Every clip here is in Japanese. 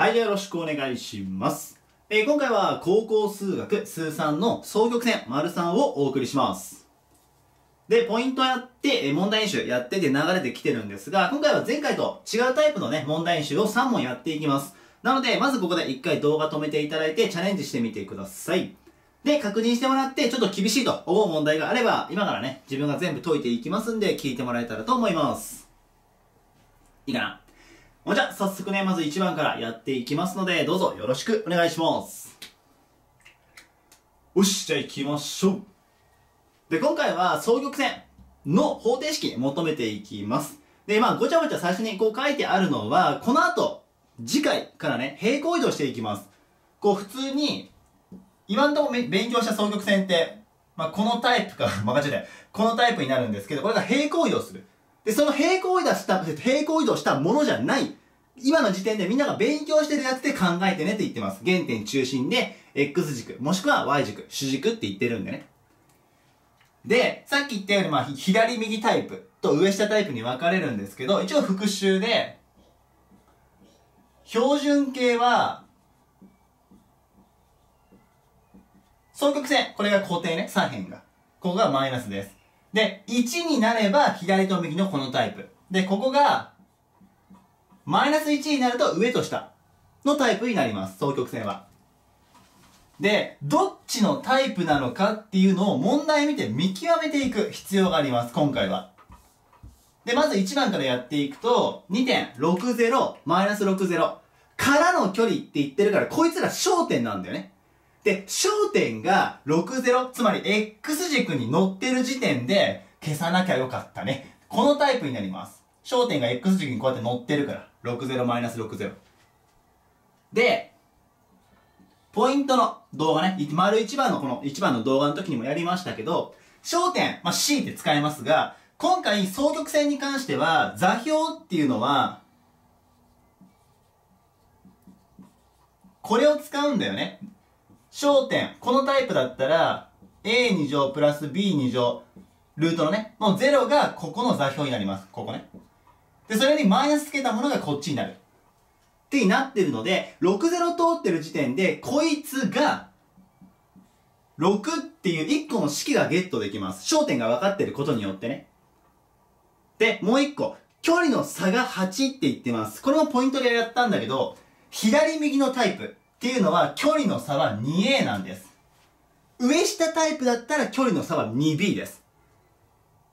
はい、じゃあよろしくお願いします。えー今回は高校数学数3の総曲線丸3をお送りします。で、ポイントやって、え問題演習やってて流れてきてるんですが、今回は前回と違うタイプのね、問題演習を3問やっていきます。なので、まずここで1回動画止めていただいてチャレンジしてみてください。で、確認してもらって、ちょっと厳しいと思う問題があれば、今からね、自分が全部解いていきますんで、聞いてもらえたらと思います。いいかな？もうじゃあ、早速ね、まず1番からやっていきますので、どうぞよろしくお願いします。よし、じゃあ行きましょう。で、今回は双曲線の方程式求めていきます。で、まあ、ごちゃごちゃ最初にこう書いてあるのは、この後、次回からね、平行移動していきます。こう、普通に、今んとこめ勉強した双曲線って、まあ、このタイプか、まあ、間違えた。このタイプになるんですけど、これが平行移動する。で、その平行移動した、平行移動したものじゃない。今の時点でみんなが勉強してるやつで考えてねって言ってます。原点中心で、X 軸、もしくは Y 軸、主軸って言ってるんでね。で、さっき言ったように、まあ、左右タイプと上下タイプに分かれるんですけど、一応復習で、標準形は、双曲線、これが固定ね、左辺が。ここがマイナスです。で、1になれば左と右のこのタイプ。で、ここが、マイナス1になると上と下のタイプになります。双曲線は。で、どっちのタイプなのかっていうのを問題見て見極めていく必要があります、今回は。で、まず1番からやっていくと、2.60、マイナス60からの距離って言ってるから、こいつら焦点なんだよね。で、焦点が60、つまり X 軸に乗ってる時点で消さなきゃよかったね。このタイプになります。焦点が X 軸にこうやって乗ってるから。60マイナス60。で、ポイントの動画ね、丸1番のこの1番の動画の時にもやりましたけど、焦点、まあ、C って使えますが、今回双曲線に関しては、座標っていうのは、これを使うんだよね。焦点、このタイプだったら、a2 乗プラス b2 乗、ルートのね、の0がここの座標になります。ここね。で、それにマイナスつけたものがこっちになる。ってなってるので、60通ってる時点で、こいつが、6っていう1個の式がゲットできます。焦点が分かってることによってね。で、もう1個。距離の差が8って言ってます。これもポイントでやったんだけど、左右のタイプっていうのは距離の差は 2a なんです。上下タイプだったら距離の差は 2b です。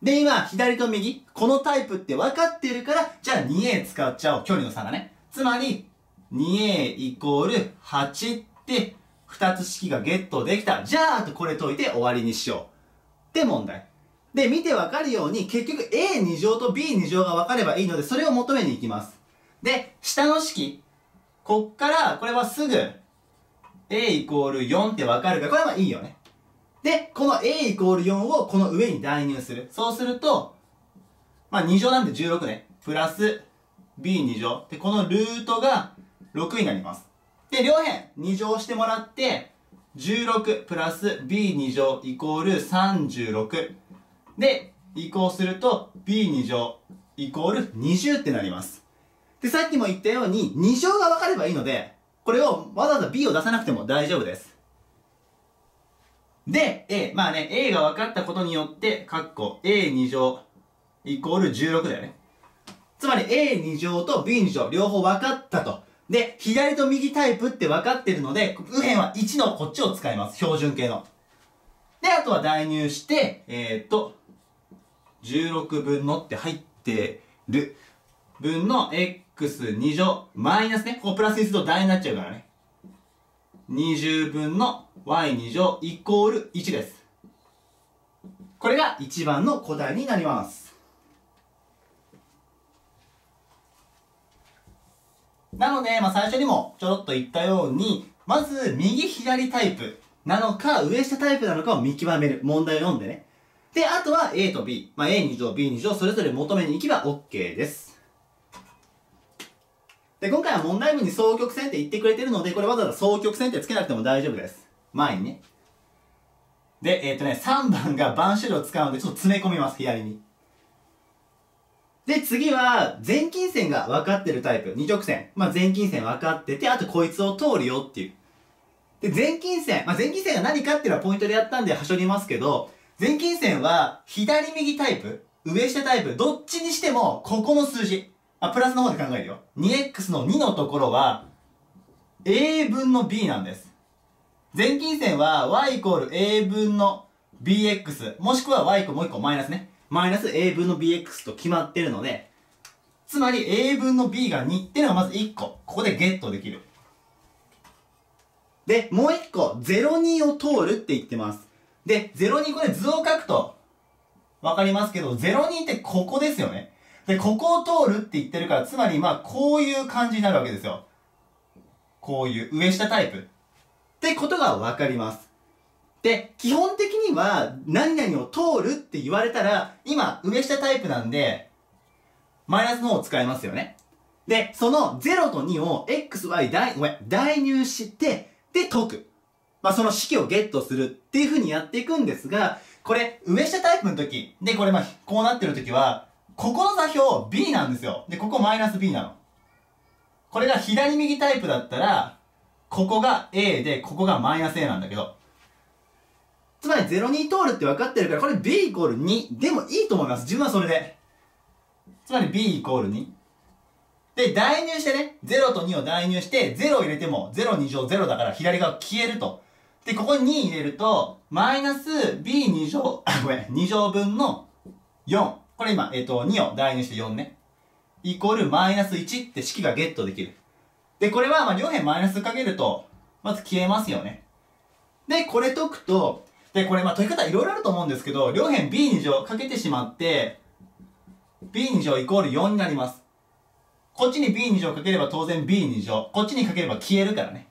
で、今、左と右、このタイプって分かってるから、じゃあ 2a 使っちゃおう、距離の差がね。つまり、2a イコール8って、2つ式がゲットできた。じゃあ、あとこれ解いて終わりにしよう。って問題。で、見て分かるように、結局 a2 乗と b2 乗が分かればいいので、それを求めに行きます。で、下の式。こっから、これはすぐ、a イコール4って分かるから、これはいいよね。で、この a イコール4をこの上に代入する。そうすると、まあ2乗なんで16ね。プラス b2 乗。で、このルートが6になります。で、両辺2乗してもらって、16プラス b2 乗イコール36。で、移行すると b2 乗イコール20ってなります。で、さっきも言ったように2乗が分かればいいので、これをわざわざ b を出さなくても大丈夫です。で、a、まあね、a が分かったことによって、括弧 a2 乗イコール16だよね。つまり a2 乗と b2 乗両方分かったと。で、左と右タイプって分かってるので、右辺は1のこっちを使います。標準形の。で、あとは代入して、えー、っと、16分のって入ってる分の x2 乗、マイナスね。ここプラスにすると大になっちゃうからね。20分の y2 乗イコール1です。これが1番の答えになります。なので、まあ、最初にもちょろっと言ったように、まず右左タイプなのか上下タイプなのかを見極める問題を読んでね。で、あとは A と B、まあ、A2 乗 B2 乗それぞれ求めに行けば OK です。で、今回は問題文に双曲線って言ってくれてるので、これわざわざ双曲線ってつけなくても大丈夫です。前にね。で、えっ、とね、3番が番資料を使うので、ちょっと詰め込みます、左に。で、次は、全近線が分かってるタイプ。二直線。まあ、全近線分かってて、あとこいつを通るよっていう。で、全近線。まあ、全近線が何かっていうのはポイントでやったんで、はしょりますけど、全近線は、左右タイプ、上下タイプ、どっちにしても、ここの数字。あ、プラスの方で考えるよ。2x の2のところは、a 分の b なんです。全近線は y イコール a 分の bx、もしくは y イコールもう一個マイナスね。マイナス a 分の bx と決まってるので、つまり a 分の b が2っていうのがまず1個。ここでゲットできる。で、もう1個、02を通るって言ってます。で、02これ図を書くと、わかりますけど、02ってここですよね。で、ここを通るって言ってるから、つまりまあ、こういう感じになるわけですよ。こういう上下タイプ。ってことがわかります。で、基本的には、何々を通るって言われたら、今、上下タイプなんで、マイナスの方を使いますよね。で、その0と2を x, y 代、代入して、で解く。まあ、その式をゲットするっていう風にやっていくんですが、これ、上下タイプの時、で、これまあ、こうなってる時は、ここの座標 B なんですよ。で、ここマイナス B なの。これが左右タイプだったら、ここが A で、ここがマイナス A なんだけど、つまり02通るって分かってるから、これ B イコール2でもいいと思います。自分はそれで。つまり B イコール2。で、代入してね、0と2を代入して、0を入れても02乗0だから左側消えると。で、ここに2入れると、マイナス B2 乗、あ、ごめん、2乗分の4。これ今、えっ、ー、と、2を代入して4ね。イコールマイナス1って式がゲットできる。で、これは、まあ、両辺マイナスかけると、まず消えますよね。で、これ解くと、で、これ、まあ、解き方いろいろあると思うんですけど、両辺 b2 乗かけてしまって、b2 乗イコール4になります。こっちに b2 乗かければ当然 b2 乗。こっちにかければ消えるからね。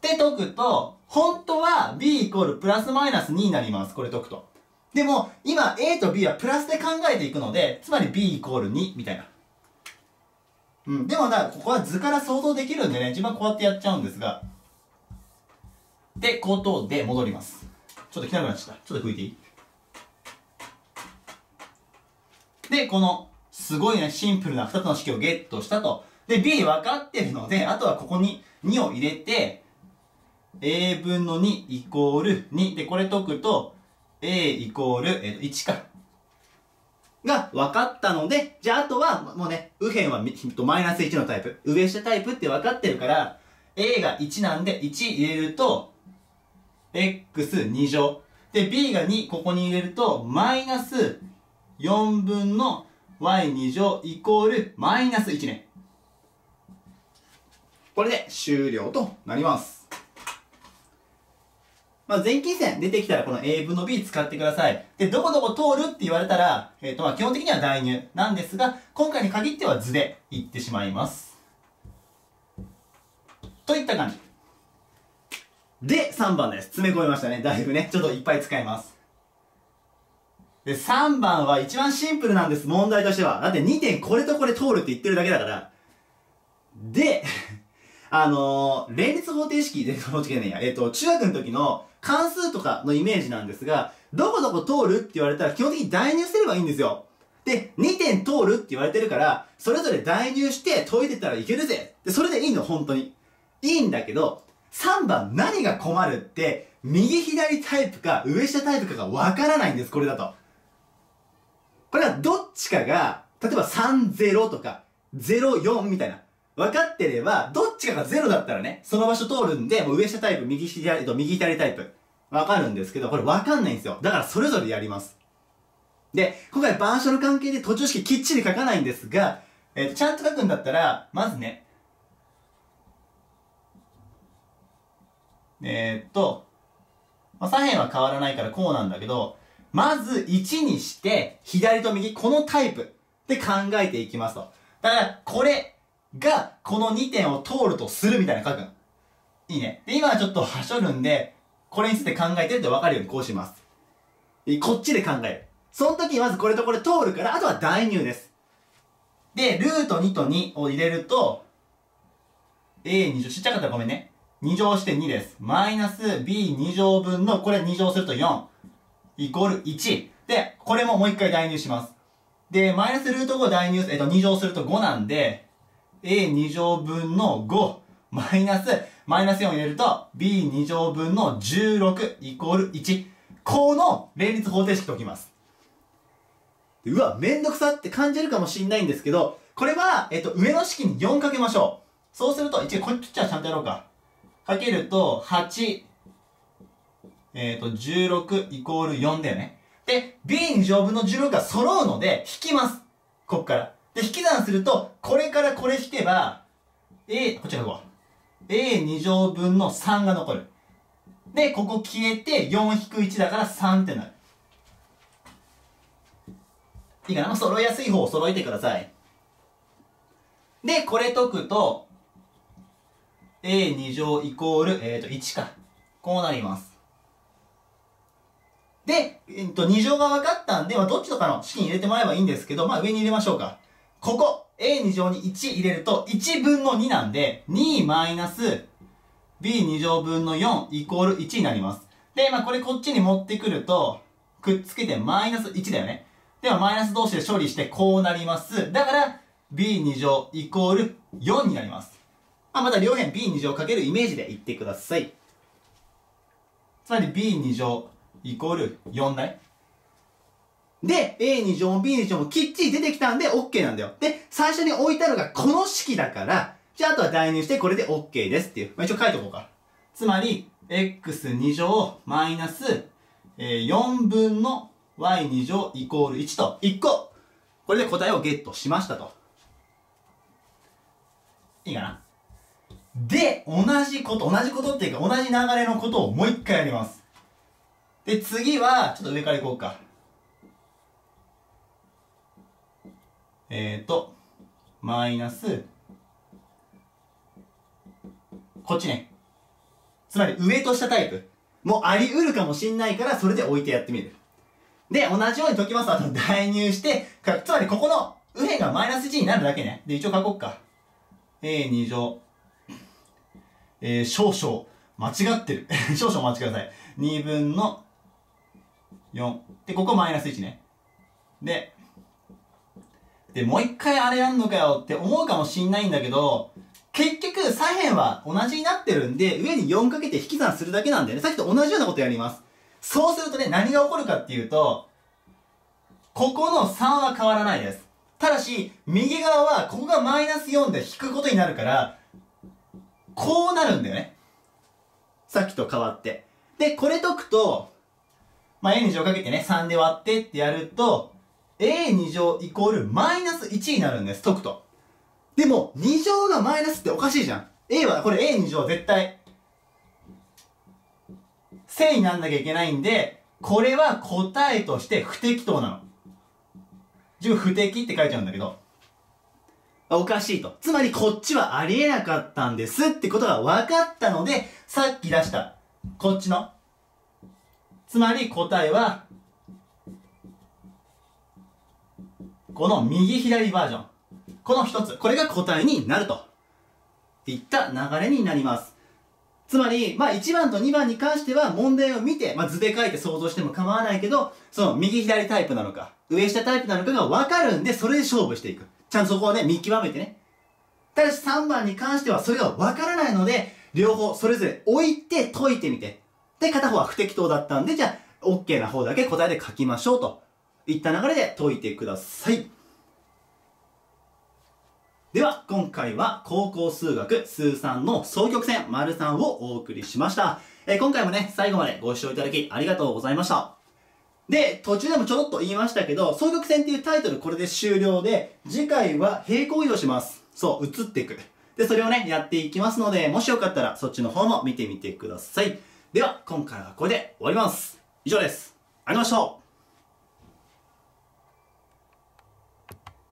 で、解くと、本当は b イコールプラスマイナス2になります。これ解くと。でも、今 A と B はプラスで考えていくので、つまり B イコール2みたいな。うん。でもな、ここは図から想像できるんでね、自分はこうやってやっちゃうんですが。で、口頭で戻ります。ちょっと汚くなっちゃった。ちょっと拭いていい？で、この、すごいね、シンプルな2つの式をゲットしたと。で、B 分かってるので、あとはここに2を入れて、A 分の2イコール2。で、これ解くと、A イコール、えー、1か。が分かったので、じゃああとは、もうね、右辺はマイナス1のタイプ。上下タイプって分かってるから、A が1なんで1入れると、x2 乗。で、B が2、ここに入れると、マイナス4分の y2 乗イコールマイナス1ね。これで終了となります。まあ、前近線出てきたらこの A 分の B 使ってください。で、どこどこ通るって言われたら、えっ、ー、と、まあ、基本的には代入なんですが、今回に限っては図で言ってしまいます。といった感じ。で、3番です。詰め込みましたね。だいぶね。ちょっといっぱい使います。で、3番は一番シンプルなんです。問題としては。だって2点これとこれ通るって言ってるだけだから。で、あのー、連立方程式で、その時ねや、えっ、ー、と、中学の時の関数とかのイメージなんですが、どこどこ通るって言われたら基本的に代入すればいいんですよ。で、2点通るって言われてるから、それぞれ代入して解いてたらいけるぜ。で、それでいいの、本当に。いいんだけど、3番何が困るって、右左タイプか上下タイプかがわからないんです、これだと。これはどっちかが、例えば30とか04みたいな。分かってれば、どっちかがゼロだったらね、その場所通るんで、もう上下タイプ、右左と右左タイプ。わかるんですけど、これわかんないんですよ。だからそれぞれやります。で、今回板書の関係で途中式きっちり書かないんですが、えっ、ー、と、ちゃんと書くんだったら、まずね、えー、っと、まあ、左辺は変わらないからこうなんだけど、まず1にして、左と右、このタイプで考えていきますと。だから、これ、が、この2点を通るとするみたいな書く。いいね。で、今はちょっとはしょるんで、これについて考えてるって分かるようにこうします。こっちで考える。その時にまずこれとこれ通るから、あとは代入です。で、ルート2と2を入れると、a2 乗、ちっちゃかったらごめんね。2乗して2です。マイナス b2 乗分の、これ2乗すると4。イコール1。で、これももう一回代入します。で、マイナスルート5代入、えっと、2乗すると5なんで、a2 乗分の5、マイナス、マイナス4を入れると、b2 乗分の16イコール1。この連立方程式解きます。うわ、めんどくさって感じるかもしんないんですけど、これは、えっと、上の式に4かけましょう。そうすると、一応こっちはちゃんとやろうか。かけると、8、えっ、と、16イコール4だよね。で、b2 乗分の16が揃うので、引きます。こっから。で、引き算すると、これからこれ引けば、a、こっちらこう。a2 乗分の3が残る。で、ここ消えて、4引く1だから3ってなる。いいかな？揃いやすい方を揃えてください。で、これ解くと、a2 乗イコール、えっ、ー、と、1か。こうなります。で、えっ、ー、と、2乗が分かったんで、まあ、どっちとかの式に入れてもらえばいいんですけど、まあ、上に入れましょうか。ここ、a2 乗に1入れると、1分の2なんで、2マイナス b2 乗分の4イコール1になります。で、まあ、これこっちに持ってくると、くっつけてマイナス1だよね。では、マイナス同士で処理してこうなります。だから、b2 乗イコール4になります。まあ、また両辺 b2 乗かけるイメージで言ってください。つまり b2 乗イコール4だね。で、a2 乗も b2 乗もきっちり出てきたんで OK なんだよ。で、最初に置いたのがこの式だから、じゃああとは代入してこれで OK ですっていう。まあ、一応書いておこうか。つまり、x2 乗マイナス、えー、4分の y2 乗イコール1と1個。これで答えをゲットしましたと。いいかなで、同じこと、同じことっていうか同じ流れのことをもう一回やります。で、次は、ちょっと上から行こうか。えっ、ー、と、マイナス、こっちね。つまり上と下タイプ。もうあり得るかもしんないから、それで置いてやってみる。で、同じように解きますと、代入して、つまりここの右辺がマイナス1になるだけね。で、一応書こうか。a2 乗。えー、少々、間違ってる。少々お待ちください。2分の4。で、ここマイナス1ね。で、で、もう一回あれやんのかよって思うかもしんないんだけど、結局左辺は同じになってるんで、上に4かけて引き算するだけなんだよね。さっきと同じようなことやります。そうするとね、何が起こるかっていうと、ここの3は変わらないです。ただし、右側は、ここがマイナス4で引くことになるから、こうなるんだよね。さっきと変わって。で、これ解くと、まあ、a2 乗かけてね、3で割ってってやると、a2 乗イコールマイナス1になるんです、解くと。でも、2乗がマイナスっておかしいじゃん。a は、これ a2 乗絶対、正になんなきゃいけないんで、これは答えとして不適当なの。自分不適って書いちゃうんだけど、おかしいと。つまりこっちはありえなかったんですってことが分かったので、さっき出した、こっちの。つまり答えは、この右左バージョン。この一つ。これが答えになると。いった流れになります。つまり、まあ1番と2番に関しては問題を見て、まあ図で書いて想像しても構わないけど、その右左タイプなのか、上下タイプなのかが分かるんで、それで勝負していく。ちゃんとそこをね、見極めてね。ただし3番に関してはそれが分からないので、両方それぞれ置いて解いてみて。で、片方は不適当だったんで、じゃあ、OK な方だけ答えで書きましょうと。いった流れで解いてください。では、今回は高校数学数3の双曲線丸3をお送りしました。えー、今回もね、最後までご視聴いただきありがとうございました。で、途中でもちょろっと言いましたけど、双曲線っていうタイトルこれで終了で、次回は平行移動します。そう、移っていく。で、それをね、やっていきますので、もしよかったらそっちの方も見てみてください。では、今回はこれで終わります。以上です。ありがとうございました。